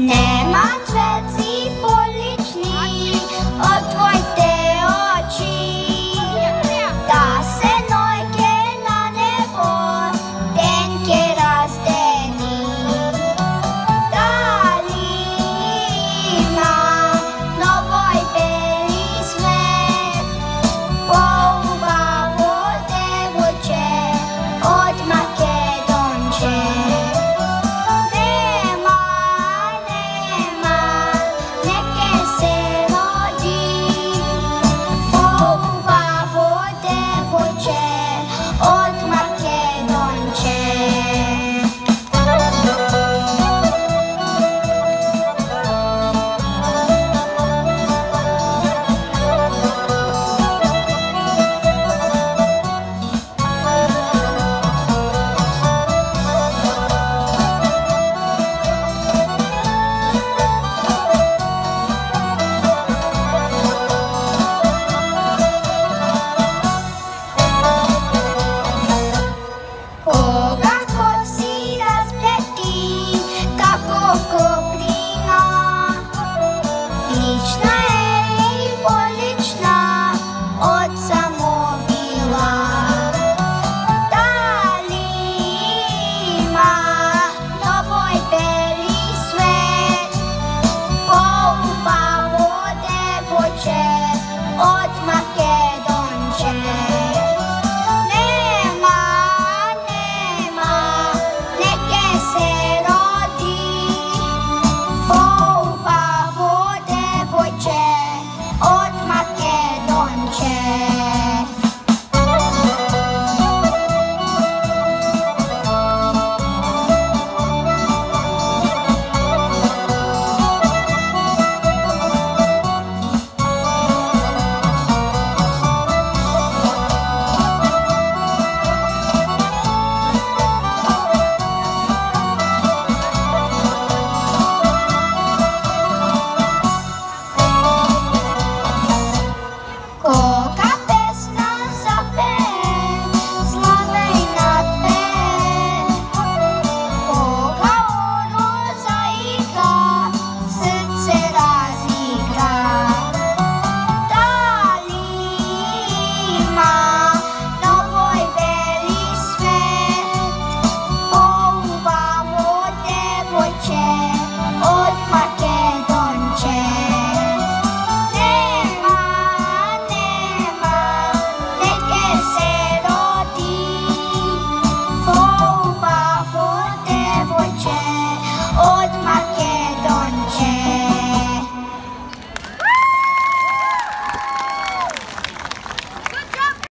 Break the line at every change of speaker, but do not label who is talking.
Now